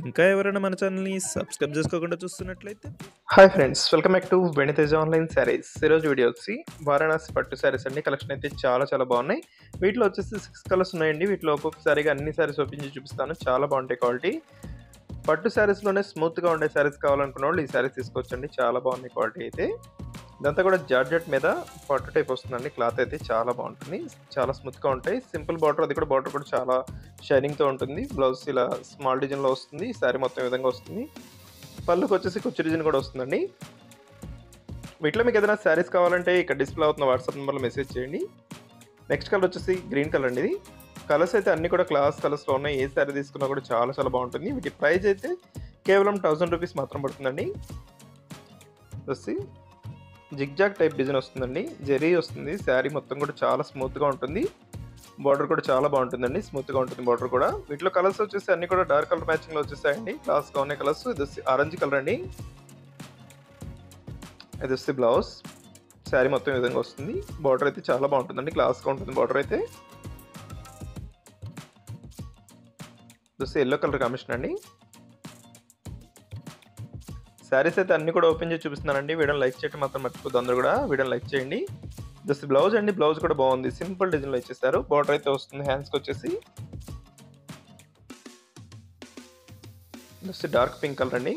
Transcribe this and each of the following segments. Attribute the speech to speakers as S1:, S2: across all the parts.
S1: ఇంకా ఎవరైనా మన ఛానల్‌ని సబ్స్క్రైబ్ చేసుకోకుండా చూస్తున్నట్లయితే
S2: hi friends welcome back to Venitheja online sarees ఈరోజు వీడియో వచ్చి వారణాసి పట్టు శారీస్ అండి. కలెక్షన్ అయితే చాలా చాలా బాగున్నాయి. వీటిలో వచ్చేసి సిక్స్ కలర్స్ ఉన్నాయండి. వీటిలో ఒక్కొక్క సారీగా అన్ని శారీస్ ఒప్పించి చూపిస్తాను. చాలా బాగుంటాయి క్వాలిటీ పట్టు శారీస్లోనే స్మూత్గా ఉండే శారీస్ కావాలనుకున్న వాళ్ళు ఈ శారీస్ తీసుకోవచ్చండి. చాలా బాగున్నాయి క్వాలిటీ అయితే. ఇదంతా కూడా జార్జెట్ మీద పట్టు టైప్ వస్తుందండి. క్లాత్ అయితే చాలా బాగుంటుంది. చాలా స్మూత్గా ఉంటాయి. సింపుల్ బార్డర్ అది కూడా బార్డర్ కూడా చాలా షైనింగ్తో ఉంటుంది. బ్లౌజ్ ఇలా స్మాల్ డిజైన్లో వస్తుంది. శారీ మొత్తం ఈ విధంగా వస్తుంది. పళ్ళుకి వచ్చేసి కుచ్చి డిజైన్ కూడా వస్తుందండి. వీటిలో మీకు ఏదైనా శారీస్ కావాలంటే ఇక్కడ డిస్ప్లే అవుతున్న వాట్సాప్ నెంబర్లో మెసేజ్ చేయండి. నెక్స్ట్ కలర్ వచ్చేసి గ్రీన్ కలర్ అండి ఇది. కలర్స్ అయితే అన్ని కూడా క్లాస్ కలర్స్లో ఉన్నాయి. ఏ శారీ తీసుకున్నా కూడా చాలా చాలా బాగుంటుంది. వీటి ప్రైస్ అయితే కేవలం థౌసండ్ రూపీస్ మాత్రం పడుతుందండి. వచ్చి జిగ్జాగ్ టైప్ డిజైన్ వస్తుందండి. జెరీ వస్తుంది. శారీ మొత్తం కూడా చాలా స్మూత్గా ఉంటుంది. బార్డర్ కూడా చాలా బాగుంటుందండి. స్మూత్గా ఉంటుంది బార్డర్ కూడా. వీటిలో కలర్స్ వచ్చేసి అన్ని కూడా డార్క్ కలర్ మ్యాచింగ్లో వచ్చేసాయండి. లాస్ట్గా ఉన్న కలర్స్ ఇది వస్తే ఆరెంజ్ కలర్ అండి. ఇది వస్తే బ్లౌజ్ శారీ మొత్తం ఈ విధంగా వస్తుంది. బార్డర్ అయితే చాలా బాగుంటుందండి. క్లాస్గా ఉంటుంది బార్డర్ అయితే. ఇది వస్తే ఎల్లో కలర్ కాంబినేషన్ అండి. శారీస్ అయితే అన్ని కూడా ఓపెన్ చేసి చూపిస్తున్నానండి. వీడియోని లైక్ చేయడం మాత్రం మర్చిపోద్దు అందరూ కూడా. వీడియోని లైక్ చేయండి. జస్ట్ బ్లౌజ్ అండి. బ్లౌజ్ కూడా బాగుంది. సింపుల్ డిజైన్లో ఇచ్చేసారు. బార్డర్ అయితే వస్తుంది. హ్యాండ్స్కి వచ్చేసి. జస్ట్ డార్క్ పింక్ కలర్ అండి.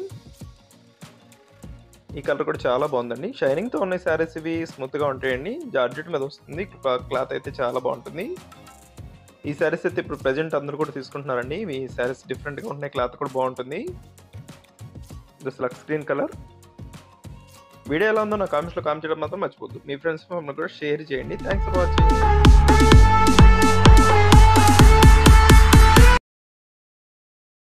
S2: ఈ కలర్ కూడా చాలా బాగుందండి. షైనింగ్తో ఉన్నాయి శారీస్ ఇవి. స్మూత్గా ఉంటాయండి. జార్జెట్ మీద వస్తుంది. క్లాత్ అయితే చాలా బాగుంటుంది. ఈ శారీస్ అయితే ఇప్పుడు ప్రజెంట్ అందరూ కూడా తీసుకుంటున్నారండి. ఈ శారీస్ డిఫరెంట్గా ఉంటున్నాయి. క్లాత్ కూడా బాగుంటుంది. This luck screen colour video ఎలా ఉందో నా కామెంట్స్లో కామెంట్ చేయడం మాత్రం మర్చిపోద్దు మీ ఫ్రెండ్స్ మమ్మల్ని కూడా షేర్ చేయండి. Thanks for watching